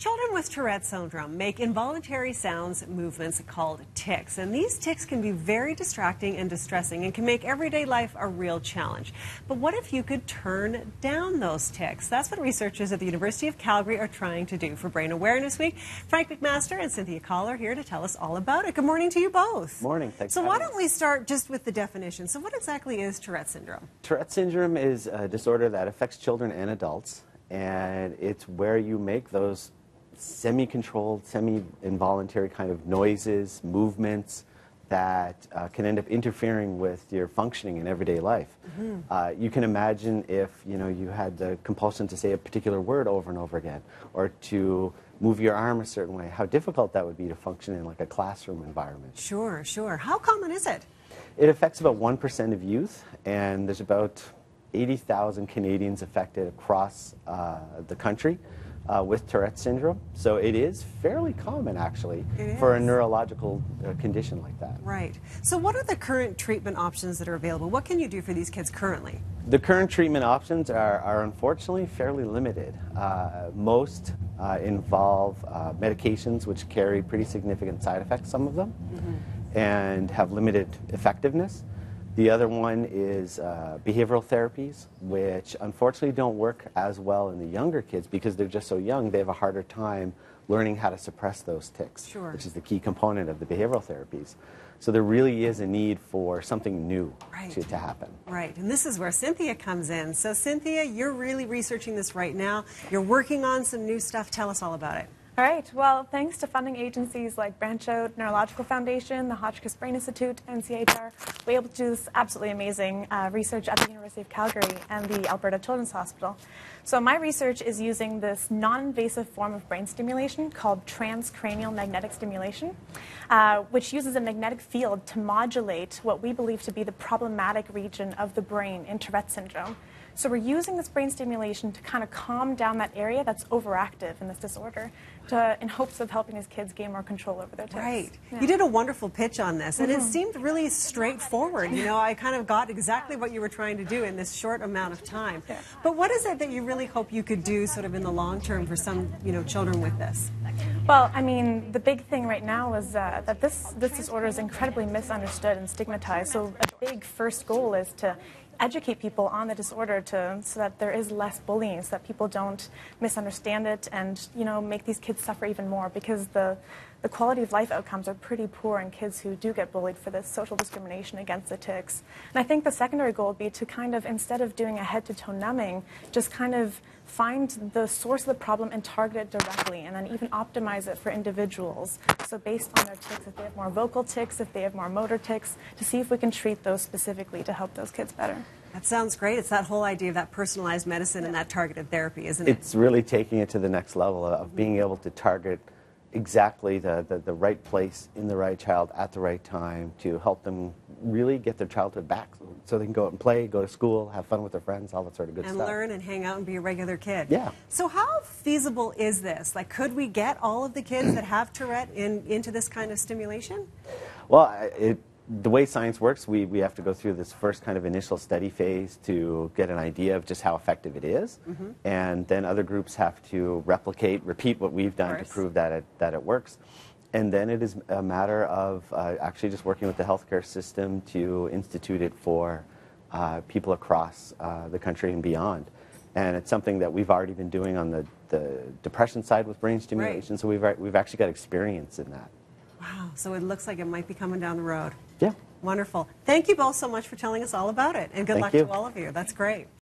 Children with Tourette syndrome make involuntary sounds movements called tics, and these tics can be very distracting and distressing and can make everyday life a real challenge. But what if you could turn down those tics? That's what researchers at the University of Calgary are trying to do for Brain Awareness Week. Frank MacMaster and Cynthia Collar are here to tell us all about it. Good morning to you both. Morning. Thanks. So why don't we start just with the definition? So what exactly is Tourette syndrome? Tourette syndrome is a disorder that affects children and adults, and it's where you make those semi-controlled, semi-involuntary kind of noises, movements that uh, can end up interfering with your functioning in everyday life. Mm-hmm. Uh, you can imagine if you know you had the compulsion to say a particular word over and over again, or to move your arm a certain way, how difficult that would be to function in like a classroom environment. Sure, sure. How common is it? It affects about 1% of youth, and there's about 80,000 Canadians affected across uh, the country uh, with Tourette syndrome. So it is fairly common, actually, for a neurological uh, condition like that. Right. So, what are the current treatment options that are available? What can you do for these kids currently? The current treatment options are, are unfortunately fairly limited. Uh, most uh, involve uh, medications which carry pretty significant side effects, some of them, mm-hmm. and have limited effectiveness. The other one is uh, behavioral therapies, which unfortunately don't work as well in the younger kids because they're just so young. They have a harder time learning how to suppress those tics, sure. which is the key component of the behavioral therapies. So there really is a need for something new right. to, to happen. Right, and this is where Cynthia comes in. So Cynthia, you're really researching this right now. You're working on some new stuff. Tell us all about it. All right. Well, thanks to funding agencies like BranchOut Neurological Foundation, the Hotchkiss Brain Institute, and CHR, we're able to do this absolutely amazing uh, research at the University of Calgary and the Alberta Children's Hospital. So my research is using this non-invasive form of brain stimulation called transcranial magnetic stimulation, uh, which uses a magnetic field to modulate what we believe to be the problematic region of the brain in Tourette syndrome. So we're using this brain stimulation to kind of calm down that area that's overactive in this disorder to, in hopes of helping these kids gain more control over their tics. Right. Yeah. You did a wonderful pitch on this, and mm-hmm. it seemed really straightforward. You know, I kind of got exactly what you were trying to do in this short amount of time. Yeah. But what is it that you really hope you could do sort of in the long term for some, you know, children with this? Well, I mean, the big thing right now is uh, that this, this disorder is incredibly misunderstood and stigmatized. So a big first goal is to educate people on the disorder to, so that there is less bullying, so that people don't misunderstand it and you know make these kids suffer even more because the the quality of life outcomes are pretty poor in kids who do get bullied for this social discrimination against the tics. And I think the secondary goal would be to kind of, instead of doing a head to toe numbing, just kind of find the source of the problem and target it directly, and then even optimize it for individuals. So, based on their tics, if they have more vocal tics, if they have more motor tics, to see if we can treat those specifically to help those kids better. That sounds great. It's that whole idea of that personalized medicine and that targeted therapy, isn't it? It's really taking it to the next level of being able to target exactly the, the, the, right place in the right child at the right time to help them really get their childhood back so they can go out and play, go to school, have fun with their friends, all that sort of good and stuff. And learn and hang out and be a regular kid. Yeah. So how feasible is this? Like, could we get all of the kids that have Tourette in, into this kind of stimulation? Well, it, the way science works, we, we have to go through this first kind of initial study phase to get an idea of just how effective it is. Mm-hmm. And then other groups have to replicate, repeat what we've done to prove that it, that it works. And then it is a matter of uh, actually just working with the healthcare system to institute it for uh, people across uh, the country and beyond. And it's something that we've already been doing on the, the depression side with brain stimulation, right. so we've, we've actually got experience in that. Wow, so it looks like it might be coming down the road. Yeah. Wonderful. Thank you both so much for telling us all about it, and good Thank luck you. to all of you. That's great.